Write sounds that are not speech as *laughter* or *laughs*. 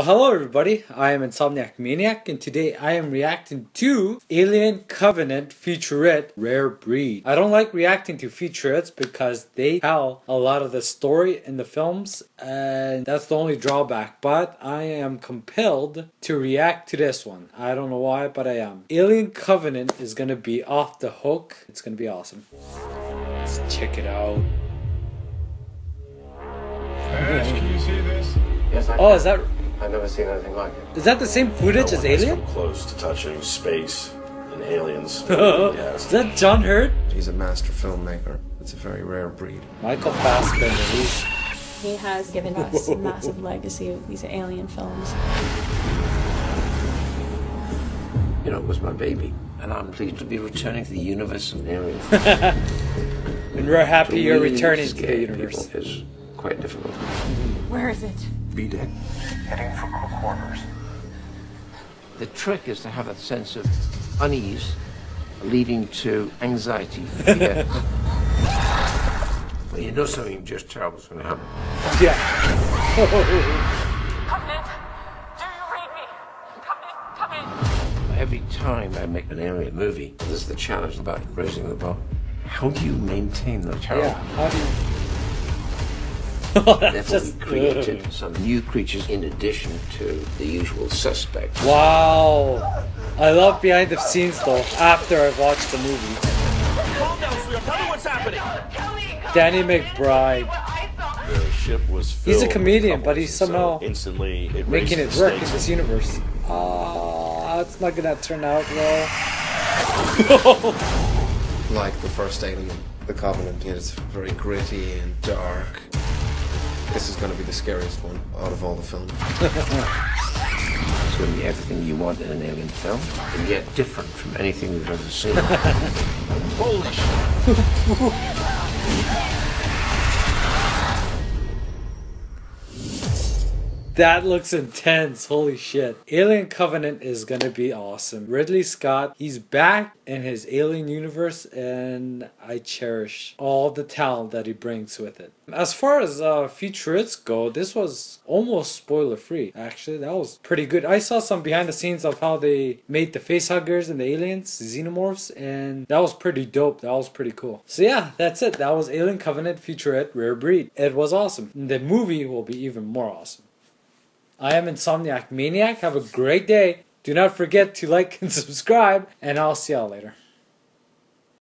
Well, hello everybody. I am Insomniac Maniac, and today I am reacting to Alien Covenant featurette Rare Breed. I don't like reacting to featurettes because they tell a lot of the story in the films, and that's the only drawback. But I am compelled to react to this one. I don't know why, but I am. Alien Covenant is gonna be off the hook. It's gonna be awesome. Let's check it out. Ash, can you see this? Yes, I Oh, is that I've never seen anything like it. is that the same footage No as one has Alien? come close to touching space and aliens. *laughs* Is yes. that John Hurt? He's a master filmmaker. It's a very rare breed. Michael Fassbender. He's He has given us a *laughs* massive legacy of these alien films. You know, it was my baby, and I'm pleased to be returning to the universe of aliens. *laughs* And we're happy To you're really returning to the universe. people is quite difficult. Where is it? B deck. Heading for crew quarters. The trick is to have that sense of unease leading to anxiety, fear. *laughs* when you know something just terrible's going to happen. Yeah. *laughs* Covenant, do you read me? Covenant, come in. Every time I make an alien movie, there's the challenge about raising the bar. How do you maintain the terror? Yeah. *laughs* Therefore, just we created some new creatures in addition to the usual suspects. Wow. I love behind the scenes though. After I've watched the movie, Calm down, sweetheart. Tell me what's happening. Danny McBride The ship was He's a comedian, but he's and so somehow instantly it making it work in this universe. Ah, it's not gonna turn out well. *laughs* Like the first Alien, the Covenant is very gritty and dark. This is going to be the scariest one out of all the films. *laughs* It's going to be everything you want in an alien film, and yet different from anything we've ever seen. *laughs* Holy *laughs* That looks intense. Holy shit. Alien Covenant is gonna be awesome. Ridley Scott, he's back in his alien universe, and I cherish all the talent that he brings with it. As far as uh, featurettes go, this was almost spoiler free. Actually, that was pretty good. I saw some behind the scenes of how they made the facehuggers and the aliens, xenomorphs, and that was pretty dope. That was pretty cool. So, yeah, that's it. That was Alien Covenant featurette Rare Breed. It was awesome. The movie will be even more awesome. I am Insomniac Maniac. Have a great day. Do not forget to like and *laughs* subscribe, and I'll see y'all later.